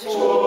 其我